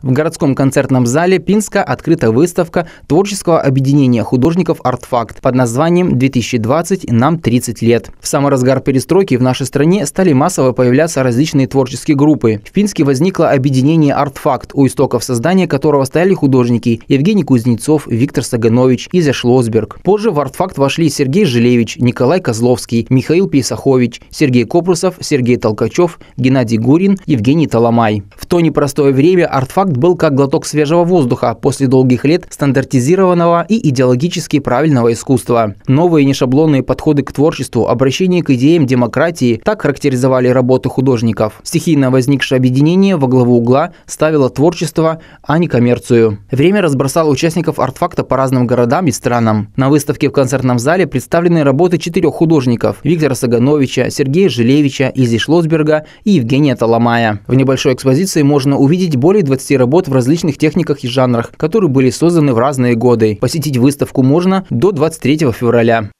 В городском концертном зале Пинска открыта выставка творческого объединения художников «Артфакт» под названием «2020. Нам 30 лет». В самый разгар перестройки в нашей стране стали массово появляться различные творческие группы. В Пинске возникло объединение «Артфакт», у истоков создания которого стояли художники Евгений Кузнецов, Виктор Саганович, Изя Шлосберг. Позже в «Артфакт» вошли Сергей Жилевич, Николай Козловский, Михаил Писахович, Сергей Копрусов, Сергей Толкачев, Геннадий Гурин, Евгений Таламай. В то непростое время «Артфакт» Факт был как глоток свежего воздуха после долгих лет стандартизированного и идеологически правильного искусства. Новые нешаблонные подходы к творчеству, обращение к идеям демократии так характеризовали работы художников. Стихийно возникшее объединение во главу угла ставило творчество, а не коммерцию. Время разбросало участников артфакта по разным городам и странам. На выставке в концертном зале представлены работы четырех художников – Виктора Сагановича, Сергея Жилевича, Изи Шлосберга и Евгения Таламая. В небольшой экспозиции можно увидеть более 20 работ в различных техниках и жанрах, которые были созданы в разные годы. Посетить выставку можно до 23 февраля.